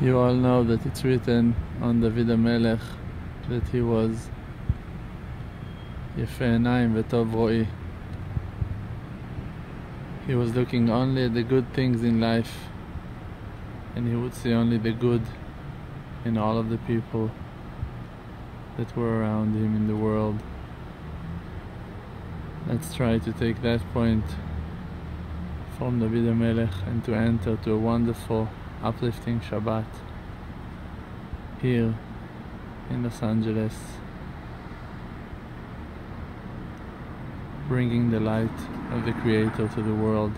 You all know that it's written on David HaMelech that he was יפה עיניים וטוב רואי. He was looking only at the good things in life and he would see only the good in all of the people that were around him in the world. Let's try to take that point from David HaMelech and to enter to a wonderful, uplifting Shabbat here in Los Angeles, bringing the light of the Creator to the world.